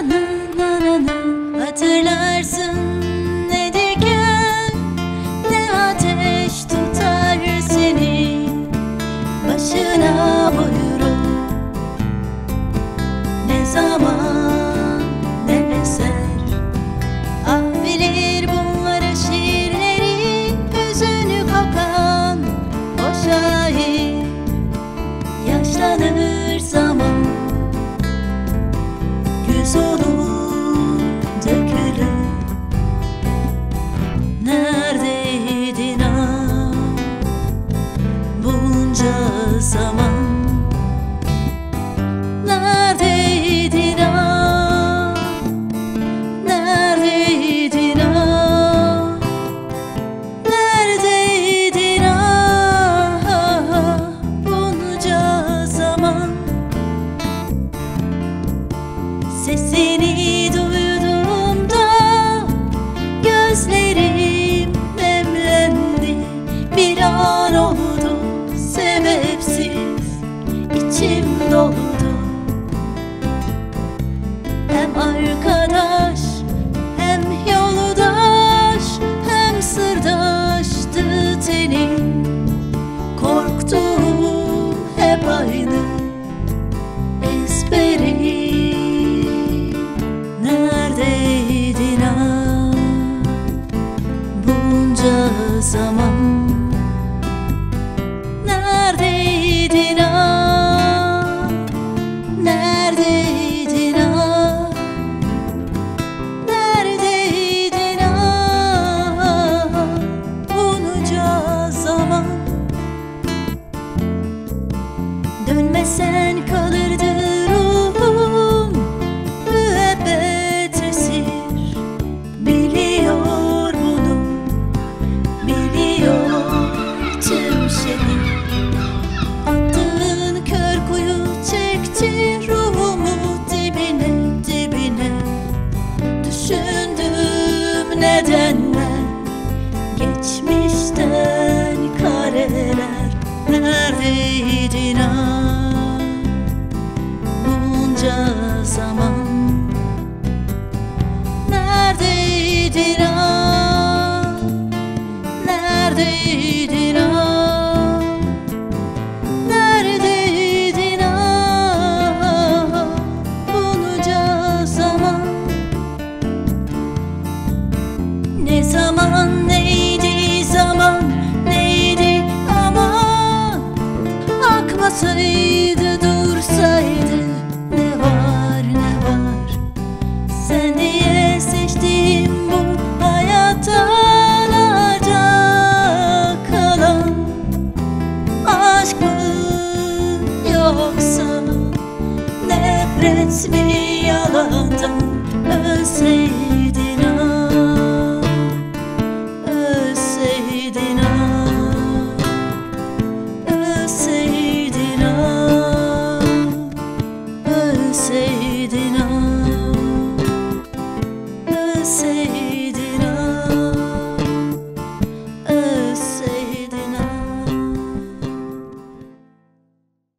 anladım arkadaş. Hem yoldaş Hem sırdaştı tenim Korktuğum hep aynı ezberim Neredeydin ah? Bunca zaman Dönmesen kalırdı ruhum. Müebbet esir Biliyor bunu. Biliyor tüm şehir Attığın kör kuyu çekti ruhumu dibine dibine. Düşündüm nedenler Geçmişten kareler Neredeydin ah Bunca zaman Neredeydin ah Neredeydin ah Neredeydin ah Bunca zaman Ne zaman neydi zaman? Neydi aman Akmasaydı etme yalandan ölseydim